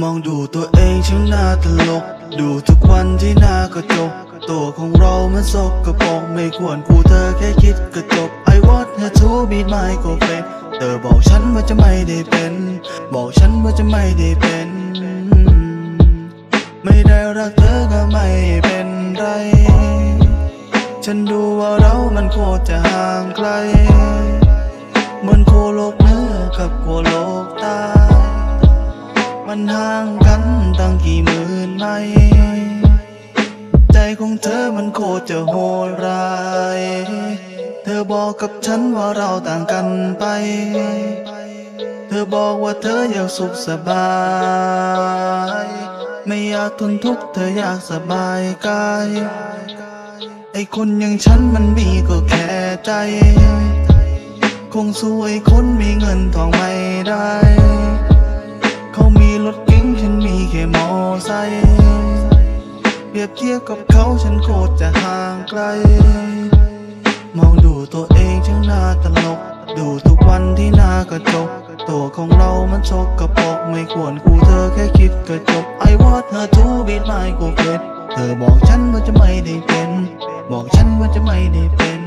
มองดูตัวเองช่างน่าตลก ดูทุกวันที่หน้ากระจก ตัวของเรามันสกกระปกไม่ควรกูเธอแค่คิดกระจก I want her to be my girlfriend เธอบอกฉันว่าจะไม่ได้เป็น บอกฉันว่าจะไม่ได้เป็น ไม่ได้รักเธอก็ไม่เป็นไร ฉันดูว่าเรามันโคตรจะห่างไกลเหมือนโคโลกเหนื้อกับโคโลกใต้ มันห่างกันตั้งกี่หมื่นไมล์ใจของเธอมันโคตรจะโหดร้าย เธอบอกกับฉันว่าเราต่างกันไป เธอบอกว่าเธออยากสุขสบาย ไม่อยากทนทุกข์เธออยากสบายกาย ไอคนอย่างฉันมันมีก็แค่ใจ คงสู้ไอ้คนมีเงินทองไม่ได้ ไซเปรียบเทียบกับเขาฉันโคตรจะห่างไกล มองดูตัวเองช่างน่าตลก ดูทุกวันที่หน้ากระจก ตัวของเรามันชกกระปรกไม่ควรกูเธอแค่คิดกระจก I want her to be my girlfriend เธอบอกฉันว่าจะไม่ได้เป็น บอกฉันว่าจะไม่ได้เป็น